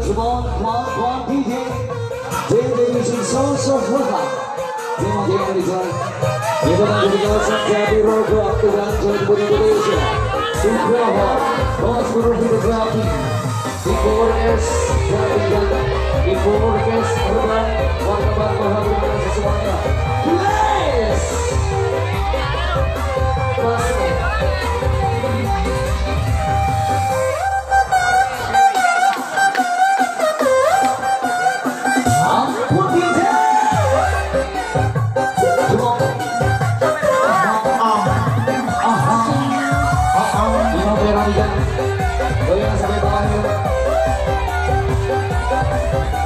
Come on, come on, come on, DJ. DJ using so so far. Come on, game return. Kita nak berjelasan jadi rogo aktivan join Indonesia. Supraha, Bos Guru Videografi. Infowar S, Grafi dan Infowar S, Urban, Warna Baru Hadir semuanya. Please! Siap.